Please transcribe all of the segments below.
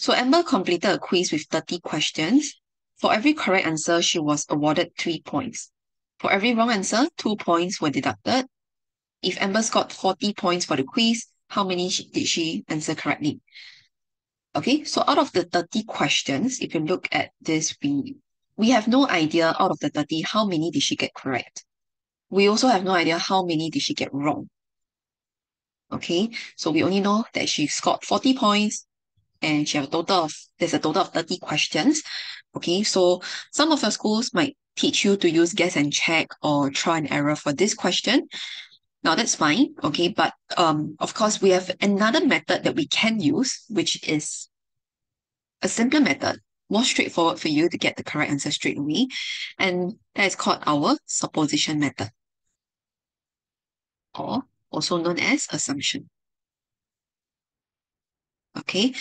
So Amber completed a quiz with 30 questions. For every correct answer, she was awarded three points. For every wrong answer, two points were deducted. If Amber scored 40 points for the quiz, how many did she answer correctly? Okay, so out of the 30 questions, if you look at this, we, we have no idea out of the 30, how many did she get correct? We also have no idea how many did she get wrong. Okay, so we only know that she scored 40 points and she have a total of, there's a total of 30 questions. Okay, so some of your schools might teach you to use guess and check or try and error for this question. Now that's fine, okay, but um, of course we have another method that we can use, which is a simpler method, more straightforward for you to get the correct answer straight away, and that is called our supposition method, or also known as assumption. Okay,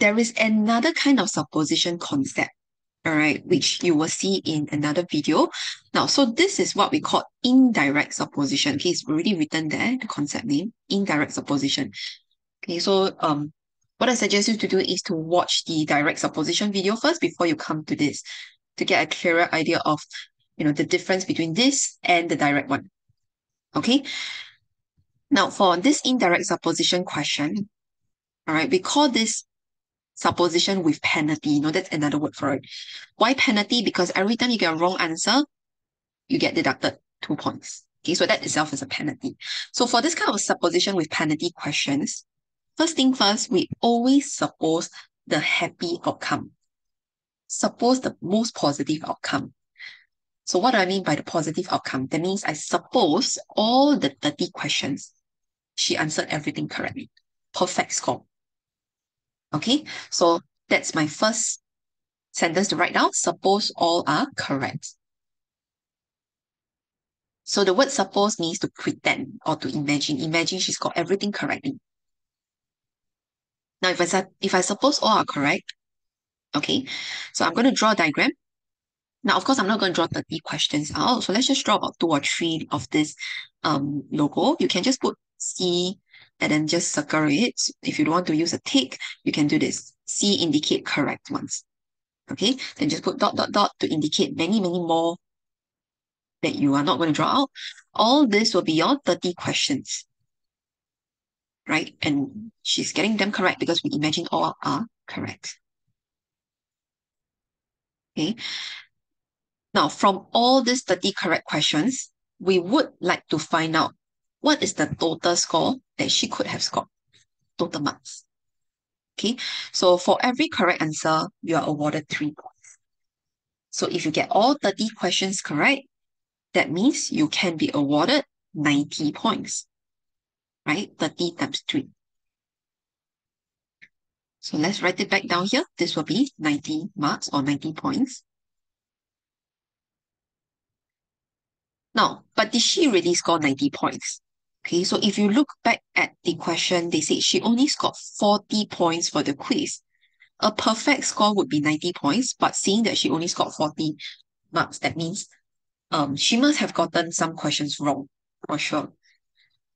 there is another kind of supposition concept all right, which you will see in another video. Now, so this is what we call indirect supposition. Okay, it's already written there, the concept name, indirect supposition. Okay, so um, what I suggest you to do is to watch the direct supposition video first before you come to this to get a clearer idea of, you know, the difference between this and the direct one. Okay. Now, for this indirect supposition question, all right, we call this supposition with penalty. You know, that's another word for it. Why penalty? Because every time you get a wrong answer, you get deducted two points. Okay, so that itself is a penalty. So for this kind of supposition with penalty questions, first thing first, we always suppose the happy outcome. Suppose the most positive outcome. So what do I mean by the positive outcome? That means I suppose all the 30 questions, she answered everything correctly. Perfect score. Okay, so that's my first sentence to write down. Suppose all are correct. So the word suppose means to pretend or to imagine. Imagine she's got everything correctly. Now, if I, if I suppose all are correct, okay, so I'm going to draw a diagram. Now, of course, I'm not going to draw 30 questions out. So let's just draw about two or three of this um, logo. You can just put C and then just circle it. If you want to use a tick, you can do this. C indicate correct ones. Okay, then just put dot, dot, dot to indicate many, many more that you are not going to draw out. All this will be your 30 questions. Right? And she's getting them correct because we imagine all are correct. Okay. Now, from all these 30 correct questions, we would like to find out what is the total score that she could have scored? Total marks. Okay, so for every correct answer, you are awarded three points. So if you get all 30 questions correct, that means you can be awarded 90 points, right? 30 times 3. So let's write it back down here. This will be 90 marks or 90 points. Now, but did she really score 90 points? Okay, so if you look back at the question, they say she only scored 40 points for the quiz. A perfect score would be 90 points, but seeing that she only scored 40 marks, that means um, she must have gotten some questions wrong, for sure.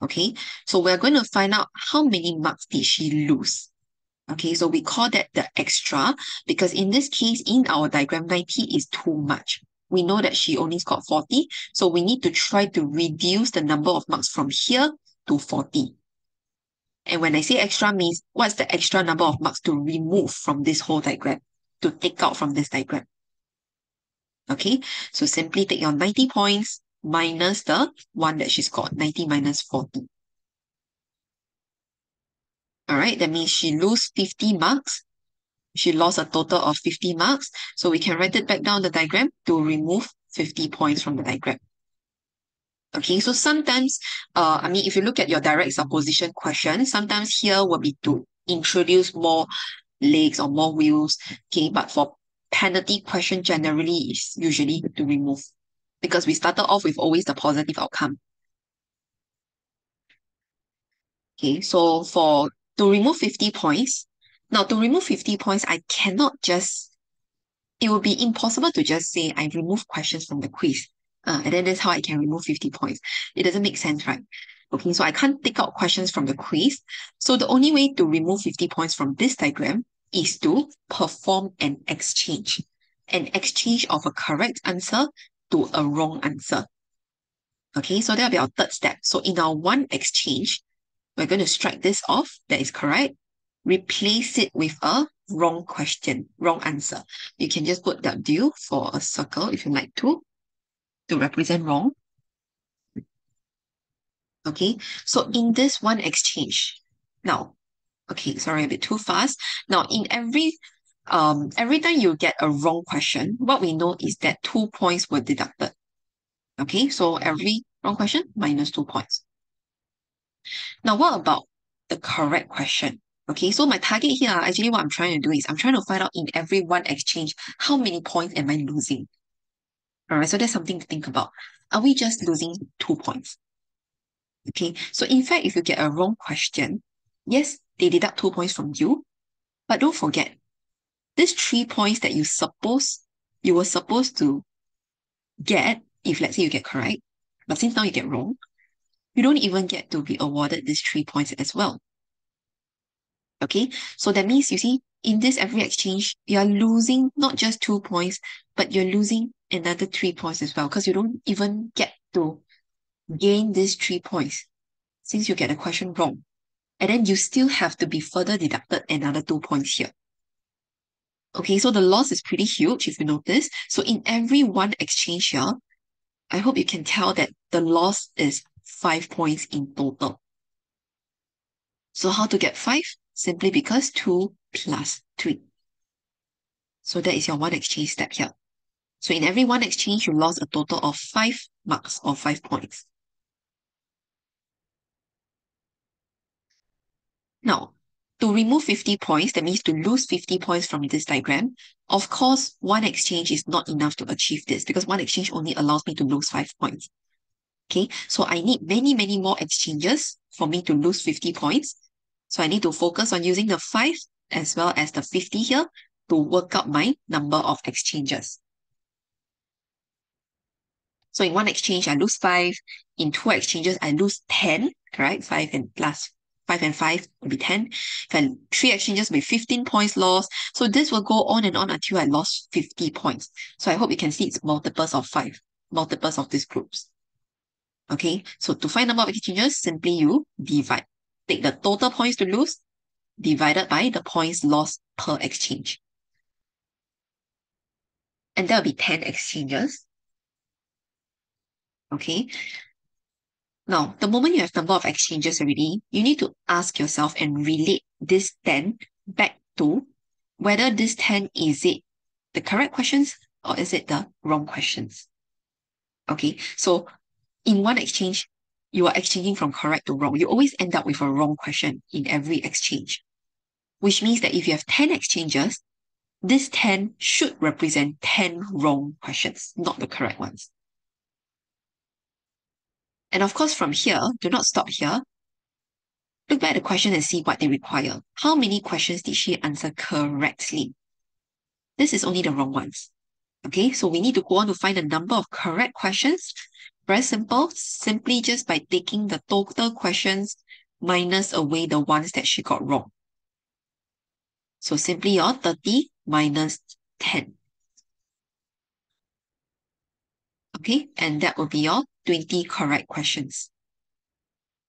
Okay, so we're going to find out how many marks did she lose. Okay, so we call that the extra because in this case, in our diagram, 90 is too much we know that she only scored 40. So we need to try to reduce the number of marks from here to 40. And when I say extra means what's the extra number of marks to remove from this whole diagram, to take out from this diagram. Okay, so simply take your 90 points minus the one that she's got, 90 minus 40. All right, that means she lose 50 marks she lost a total of 50 marks. So we can write it back down the diagram to remove 50 points from the diagram. Okay, so sometimes, uh, I mean, if you look at your direct supposition question, sometimes here will be to introduce more legs or more wheels. Okay, but for penalty question, generally is usually to remove because we started off with always the positive outcome. Okay, so for to remove 50 points, now, to remove 50 points, I cannot just, it would be impossible to just say I remove questions from the quiz. Uh, and then that's how I can remove 50 points. It doesn't make sense, right? Okay, so I can't take out questions from the quiz. So the only way to remove 50 points from this diagram is to perform an exchange. An exchange of a correct answer to a wrong answer. Okay, so that'll be our third step. So in our one exchange, we're going to strike this off. That is correct. Replace it with a wrong question, wrong answer. You can just put W for a circle if you like to, to represent wrong. Okay, so in this one exchange, now, okay, sorry, a bit too fast. Now, in every um every time you get a wrong question, what we know is that two points were deducted. Okay, so every wrong question minus two points. Now, what about the correct question? Okay, so my target here, actually what I'm trying to do is I'm trying to find out in every one exchange, how many points am I losing? All right, so that's something to think about. Are we just losing two points? Okay, so in fact, if you get a wrong question, yes, they deduct two points from you, but don't forget, these three points that you suppose you were supposed to get, if let's say you get correct, but since now you get wrong, you don't even get to be awarded these three points as well. Okay, so that means you see, in this every exchange, you are losing not just two points, but you're losing another three points as well, because you don't even get to gain these three points since you get the question wrong. And then you still have to be further deducted another two points here. Okay, so the loss is pretty huge if you notice. So in every one exchange here, I hope you can tell that the loss is five points in total. So how to get five? Simply because two plus three. So that is your one exchange step here. So in every one exchange, you lost a total of five marks or five points. Now, to remove 50 points, that means to lose 50 points from this diagram, of course, one exchange is not enough to achieve this because one exchange only allows me to lose five points. Okay, so I need many, many more exchanges for me to lose 50 points. So I need to focus on using the 5 as well as the 50 here to work out my number of exchanges. So in one exchange, I lose 5. In two exchanges, I lose 10, correct? 5 and plus 5 and 5 will be 10. Then three exchanges will be 15 points lost. So this will go on and on until I lost 50 points. So I hope you can see it's multiples of 5, multiples of these groups. Okay, so to find number of exchanges, simply you divide. Take the total points to lose divided by the points lost per exchange. And there'll be 10 exchanges. Okay. Now, the moment you have number of exchanges already, you need to ask yourself and relate this 10 back to whether this 10 is it the correct questions or is it the wrong questions. Okay, so in one exchange, you are exchanging from correct to wrong. You always end up with a wrong question in every exchange, which means that if you have 10 exchanges, this 10 should represent 10 wrong questions, not the correct ones. And of course, from here, do not stop here. Look back at the question and see what they require. How many questions did she answer correctly? This is only the wrong ones. Okay, so we need to go on to find the number of correct questions very simple, simply just by taking the total questions minus away the ones that she got wrong. So simply your 30 minus 10. Okay, and that will be your 20 correct questions.